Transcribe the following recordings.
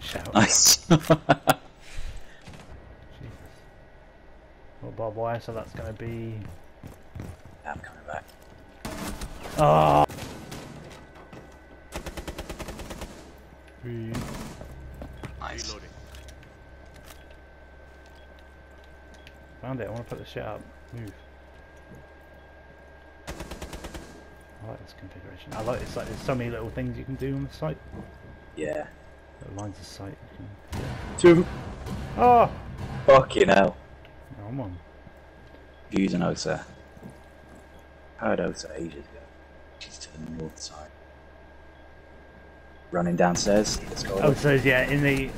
Good shout. Nice. Jesus. Well, barbed wire, so that's going to be. I'm coming back. Oh! Nice. Found it. I want to put the shit up. Move. I like this configuration. I like it's like there's so many little things you can do on the site. Yeah. Little lines of sight. You can... Two of them. Oh! Fucking hell. No, I'm on. Using Osa. I heard Osa ages ago. She's to the north side. Running downstairs. Let's. Oh, so yeah, in the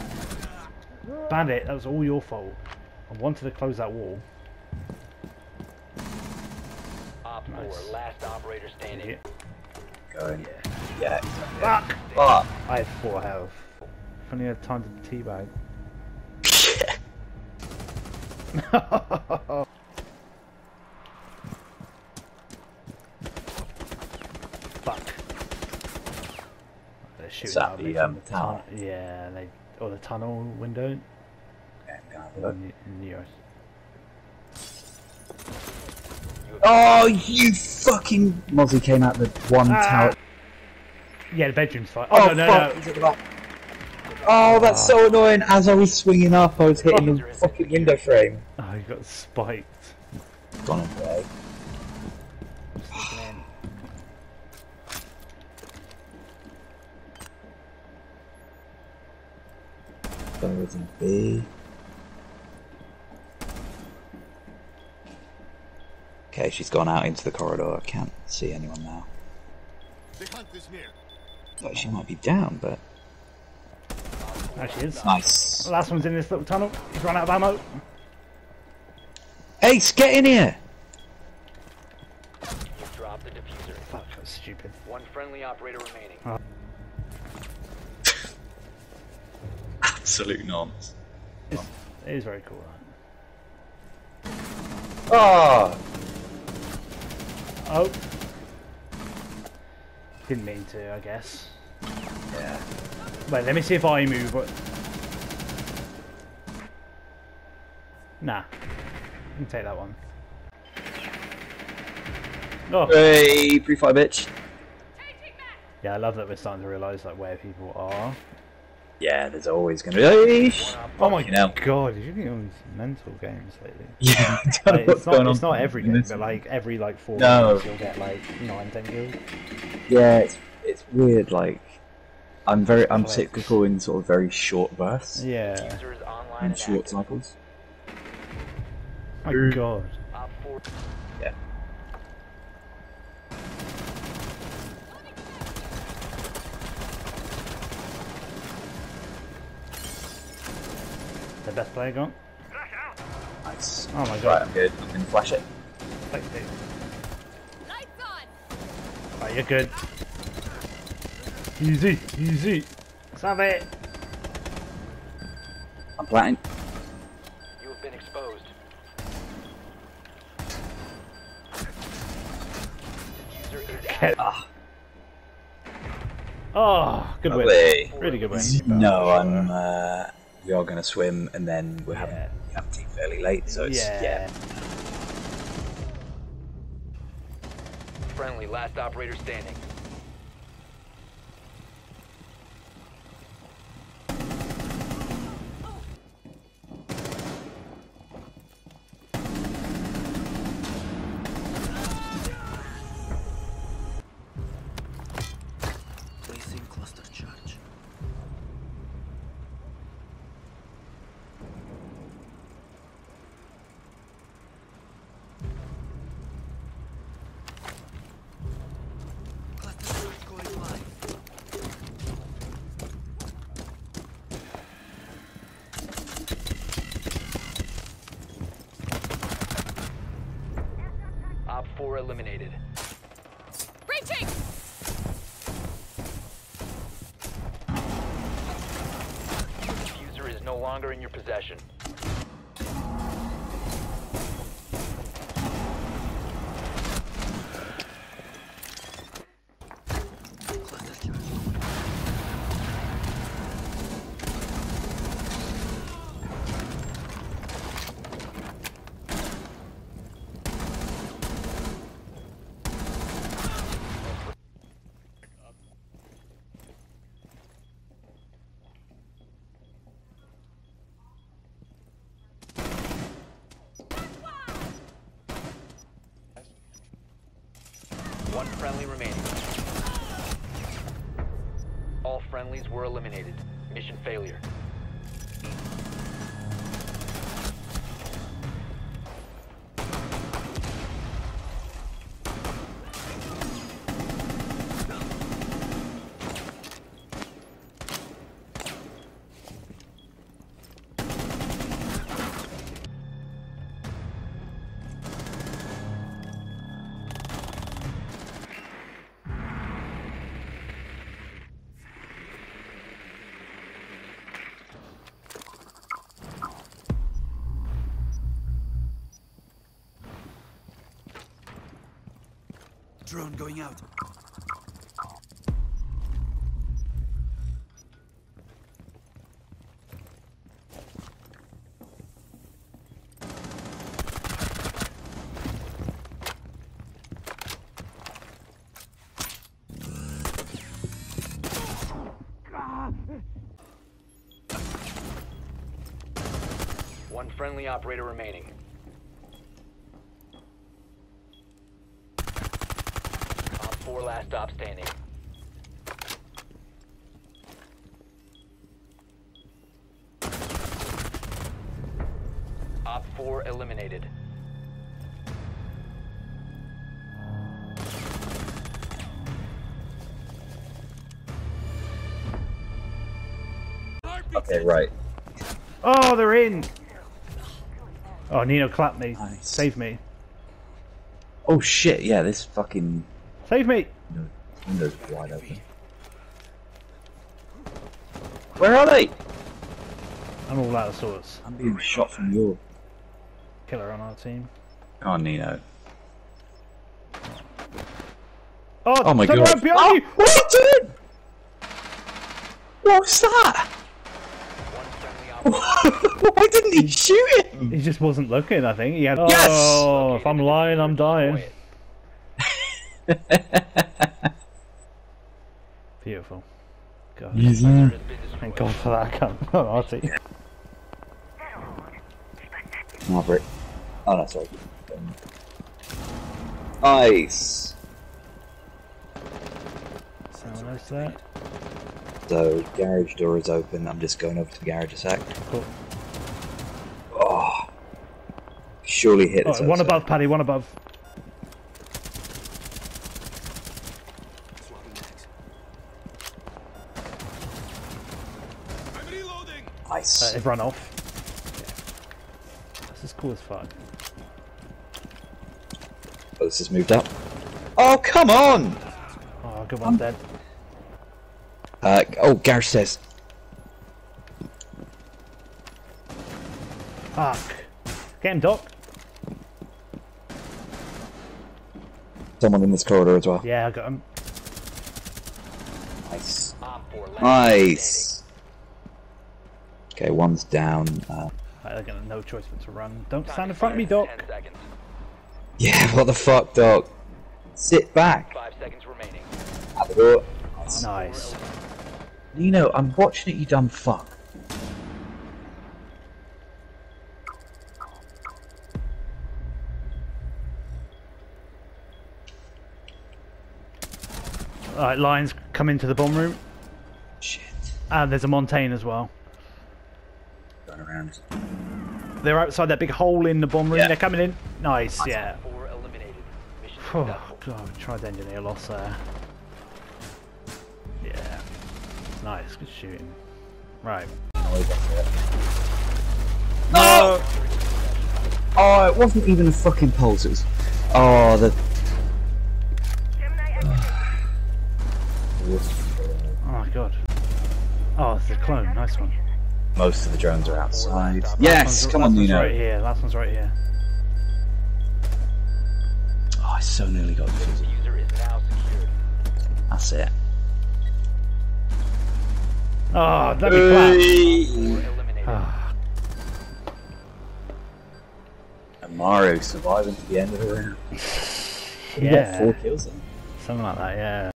bandit, that was all your fault. I wanted to close that wall. Op Nice. 4, last operator standing. Idiot. Going. Yeah. Fuck! Fuck. I have four health. If only had time to teabag. Fuck. They're shooting that out the, um, the tower? tun- Yeah, they or the tunnel window Okay, I'm gonna have a look. in the, in the US. Oh, you fucking. Mozzie came out the one Ah. tower. Yeah, the bedroom's fine. Oh, no, no, fuck. no. He's at the back. Oh, that's ah. so annoying. As I was swinging up, I was hitting Oh. the fucking window frame. Oh, you got spiked. Gone away. Just looking in. B. Okay, she's gone out into the corridor. I can't see anyone now. The hunt is near. Thought she might be down, but There she is. nice. Last one's in this little tunnel. He's run out of ammo. Ace, get in here! You've dropped the diffuser. Fuck, that's stupid. One friendly operator remaining. Oh. Absolute nonsense. It is very cool. That. Oh, ah! Oh. Didn't mean to, I guess. yeah. Wait, let me see if I move. Nah. You can take that one. Oh, Hey, pre-fire bitch. yeah, I love that we're starting to realise like where people are. Yeah, there's always gonna be. Hey, Oh my Fucking hell. god, you're getting on these mental games lately. Yeah, I know Like, it's not, going it's not every game, but like every like four No. games you'll get like nine, ten kills. Yeah, it's it's weird. Like, I'm very I'm Like- cyclical in sort of very short bursts Yeah. Diffuser is online and and short cycles. My god. Yeah. The best player gone? Nice. Oh my god. Right, god. I'm good. I'm gonna flash it. Thanks, dude. Lights on! Right, you're good. Easy, easy. Save it. I'm planting. You have been exposed. Diffuser is active. Ah, Oh, good win. Really good win. No, I'm. Uh, we are gonna swim, and then we're having Yeah. have tea fairly late, so it's Yeah. yeah. Friendly, last operator standing. Op 4 eliminated. Breaching! Diffuser is no longer in your possession. One friendly remaining. All friendlies were eliminated. Mission failure. Drone going out. One friendly operator remaining. Op 4 last stop standing. Op 4 eliminated. Okay, right. Oh, they're in! Oh, Nino clapped me. Nice. Save me. Oh shit, yeah, this fucking Save me! window's wide open. Where are they? I'm all out of sorts. I'm being shot from your. Killer on our team. Oh, Nino. Oh, Oh my god. behind Oh, you! what are you doing? What's that? One friendly operator. Why didn't he shoot him? He just wasn't looking, I think. He had. Yes! Oh, if I'm lying, I'm dying. Beautiful. God. Yes, Has mm. been Thank destroyed. God for that. Come on, Artie. Margaret. Oh, no, sorry. Nice. Someone else there? So, garage door is open. I'm just going over to the garage a sec. Cool. Oh. Surely hit Oh, this. one outside. above, Paddy, one above. Swapping mags. I'm reloading. Nice. Uh, they've run off. This is cool as fuck. Oh, this has moved up. Oh, come on! Oh, good one, dead. Uh, oh, garage says. Fuck. Get him, Doc. Someone in this corridor as well. Yeah, I got him. Nice. Op 4 last Nice. Okay, one's down. Uh, Right, they're gonna no choice but to run. Don't stand in front of me. Doc. yeah, what the fuck, Doc? Sit back. 5 seconds remaining. At the door. Nice. Nino, I'm watching it, you dumb fuck. Alright, lions come into the bomb room. Shit. And there's a Montagne as well. Going around. They're outside that big hole in the bomb room. Yeah. They're coming in. Nice, yeah. 4 eliminated. Mission Oh. God, we tried to engineer loss there. Yeah. Nice, good shooting. Right. No! Oh, it wasn't even a fucking pulse. It was. Oh, the. Oh, my God. Oh, it's a clone. Nice one. Most of the drones are outside. Last Yes, one's- come last on, one's Nino. right here. Last one's right here. Oh, I so nearly got the The user is now secured. That's it. Oh, let me clap. 4 eliminated. Ah, And Mario surviving to the end of the round. He got yeah. four kills in. Something like that, yeah.